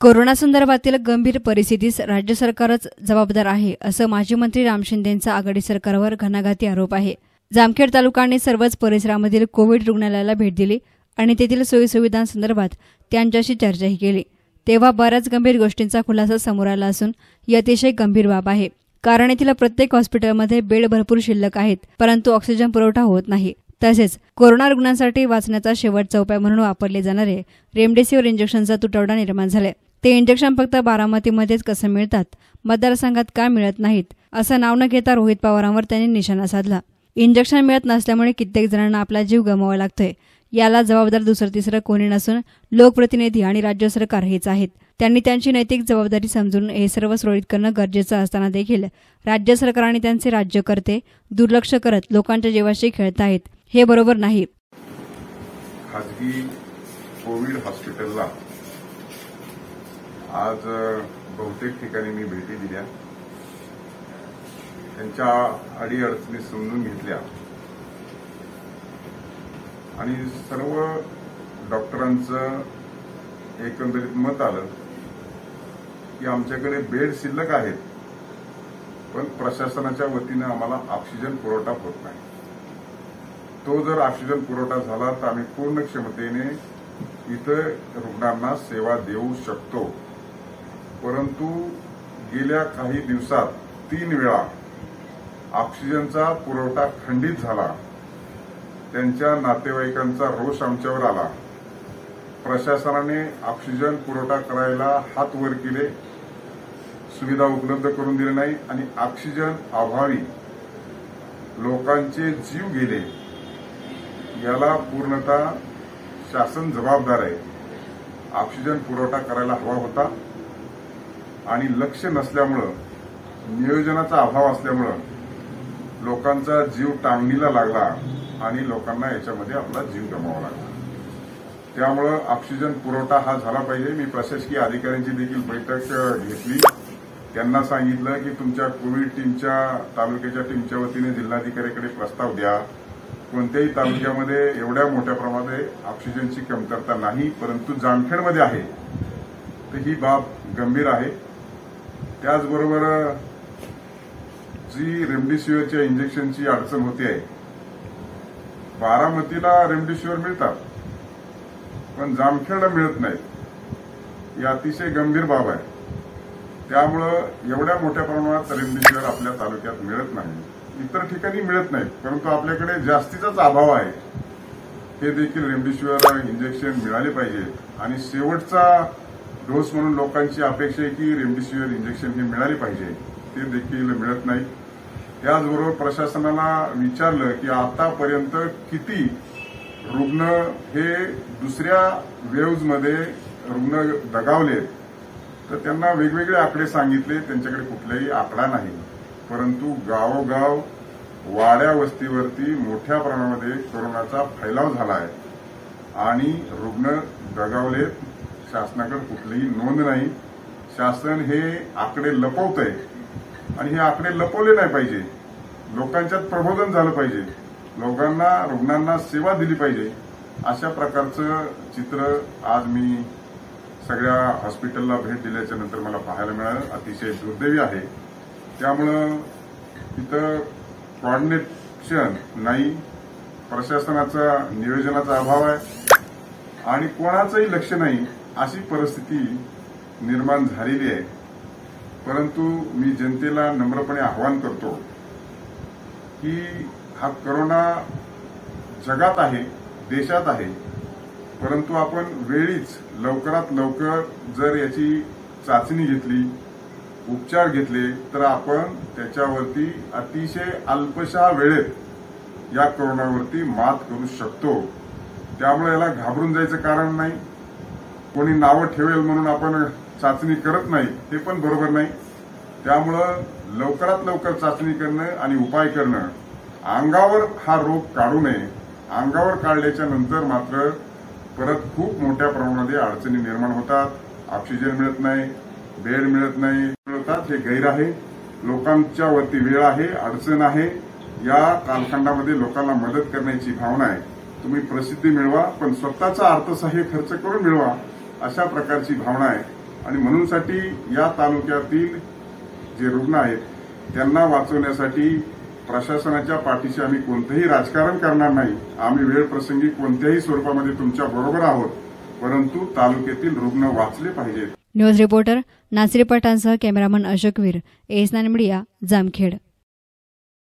कोरोनासंदर्भातील गंभीर परिस्थितीस राज्य सरकारच जबाबदार आहे असं माजी मंत्री राम शिंदेंचा आघाडी सरकारवर घणाघाती आरोप आहे. जामखेड तालुक्याने सर्वच परिसरामधील कोविड रुग्णालयाला भेट दिली आणि तेथील सोयीसुविधांसंदर्भात त्यांच्याशी चर्चाही केली. तेव्हा बऱ्याच गंभीर गोष्टींचा खुलासा समोर आला असून ही अतिशय गंभीर बाब आहे. कारण येथील प्रत्येक हॉस्पिटलमध्ये बेड भरपूर शिल्लक आहेत परंतु ऑक्सिजन पुरवठा होत नाही. तसेच कोरोना रुग्णांसाठी वाचण्याचा शेवटचा उपाय म्हणून वापरले जाणारे रेमडेसिवीर इंजेक्शनचा तुटवडा निर्माण झालाय. ते इंजेक्शन फक्त बारामतीमध्येच कसं मिळतात? मतदारसंघात का मिळत नाहीत? असं नाव न घेता रोहित पवारांवर त्यांनी निशाणा साधला. इंजेक्शन मिळत नसल्यामुळे कित्येक जणांना आपला जीव गमवावा लागतोय. याला जबाबदार दुसरं तिसरं कोणी नसून लोकप्रतिनिधी आणि राज्य सरकार हेच आहेत. त्यांनी त्यांची नैतिक जबाबदारी समजून हे सर्व सुरळीत करणं गरजेचं असताना देखील राज्य सरकार आणि त्यांचे राज्यकर्ते दुर्लक्ष करत लोकांच्या जीवाशी खेळत आहेत. हे बरोबर नाही. खाजगी कोविड हॉस्पिटलला आज बहुतेक ठिकाणी मी भेटी दिल्या. त्यांच्या अडीअडचणी समजून घेतल्या. आणि सर्व डॉक्टरांचं एकंदरीत मत आलं की आमच्याकडे बेड शिल्लक आहेत पण प्रशासनाच्या वतीनं आम्हाला ऑक्सिजन पुरवठा होत नाही. तो जर ऑक्सिजन पुरवठा झाला तर आम्ही पूर्ण क्षमतेने इथं रुग्णांना सेवा देऊ शकतो. परंतु गेल्या काही दिवसात तीन वेळा ऑक्सिजनचा पुरवठा खंडित झाला. त्यांच्या नातेवाईकांचा रोष आमच्यावर आला. प्रशासनाने ऑक्सिजन पुरवठा करायला हात वर केले. सुविधा उपलब्ध करून दिले नाही आणि ऑक्सिजन अभावी लोकांचे जीव गेले. याला पूर्णतः शासन जबाबदार आहे. ऑक्सिजन पुरवठा करायला हवा होता. आणि लक्ष नसल्यामुळं नियोजनाचा अभाव असल्यामुळं लोकांचा जीव टांगणीला लागला आणि लोकांना याच्यामध्ये आपला जीव गमावा लागला. त्यामुळं ऑक्सिजन पुरवठा हा झाला पाहिजे. मी प्रशासकीय अधिकाऱ्यांची देखील बैठक घेतली. त्यांना सांगितलं की तुमच्या कोविड टीमच्या तालुक्याच्या टीमच्या वतीने जिल्हाधिकाऱ्याकडे प्रस्ताव द्या. कोणत्याही तालुक्यामध्ये एवढ्या मोठ्या प्रमाणात ऑक्सिजनची कमतरता नाही परंतु जामखेडमध्ये आहे. तर ही बाब गंभीर आहे. त्याचबरोबर जी रेमडेसिवीरच्या इंजेक्शनची अडचण होती आहे बारामतीला रेमडेसिवीर मिळतात पण जामखेडला मिळत नाही ही अतिशय गंभीर बाब आहे. त्यामुळं एवढ्या मोठ्या प्रमाणात रेमडेसिवीर आपल्या तालुक्यात मिळत नाही. इतर ठिकाणी मिळत नाही परंतु आपल्याकडे जास्तीचाच अभाव आहे. हे देखील रेमडेसिवीर इंजेक्शन मिळाले पाहिजे. आणि शेवटचा डोस म्हणून लोकांची अपेक्षा आहे की रेमडेसिवीर इंजेक्शन हे मिळाली पाहिजे ते देखील मिळत नाही. त्याचबरोबर प्रशासनाला विचारलं की आतापर्यंत किती रुग्ण हे दुसऱ्या वेव्हमध्ये रुग्ण दगावले तर त्यांना वेगवेगळे आकडे सांगितले त्यांच्याकडे कुठलाही आकडा नाही. परंतु गावोगाव वाड्या वस्तीवरती मोठ्या प्रमाणामध्ये कोरोनाचा फैलाव झाला आहे आणि रुग्ण दगावलेत. शासनाकडे कुठलीही नोंद नाही. शासन हे आकडे लपवत आहे आणि हे आकडे लपवले नाही पाहिजे. लोकांच्यात प्रबोधन झालं पाहिजे. लोकांना रुग्णांना सेवा दिली पाहिजे. अशा प्रकारचं चित्र आज मी सगळ्या हॉस्पिटलला भेट दिल्याच्या नंतर मला पाहायला मिळालं. अतिशय दुर्दैवी आहे. त्यामुळं तिथं कॉर्डिनेशन नाही. प्रशासनाचा नियोजनाचा अभाव आहे. आणि कोणाचंही लक्ष नाही. अशी परिस्थिती निर्माण झालेली आहे. परंतु मी जनतेला नम्रपणे आवाहन करतो की हा करोना जगात आहे देशात आहे परंतु आपण वेळीच लवकरात लवकर जर याची चाचणी घेतली उपचार घेतले तर आपण त्याच्यावरती अतिशय अल्पशा वेळेत या कोरोनावरती मात करू शकतो. त्यामुळे याला घाबरून जायचं कारण नाही. कोणी नावं ठेवेल म्हणून आपण चाचणी करत नाही ते पण बरोबर नाही. त्यामुळं लवकरात लवकर चाचणी करणं आणि उपाय करणं. अंगावर हा रोग काढू नये. अंगावर काढल्याच्या नंतर मात्र परत खूप मोठ्या प्रमाणामध्ये अडचणी निर्माण होतात. ऑक्सिजन मिळत नाही बेड मिळत नाही. मिळतात हे गैर आहे. लोकांच्या वरती वेळ आहे अडचण आहे. या कालखंडामध्ये लोकांना मदत करण्याची भावना आहे. तुम्ही प्रसिद्धी मिळवा पण स्वतःचा अर्थसहाय्य खर्च करून मिळवा. अशा प्रकारची भावना आहे. आणि म्हणूनसाठी या तालुक्यातील जे रुग्ण आहेत त्यांना वाचवण्यासाठी प्रशासनाच्या पाठीशी आम्ही कोणतंही राजकारण करणार नाही. आम्ही वेळ प्रसंगी कोणत्याही स्वरूपामध्ये तुमच्या बरोबर आहोत. परंतु तालुक्यातील रुग्ण वाचले पाहिजेत. News reporter Nasri पठाणसह cameraman Ashokveer S nine media Jamkhed.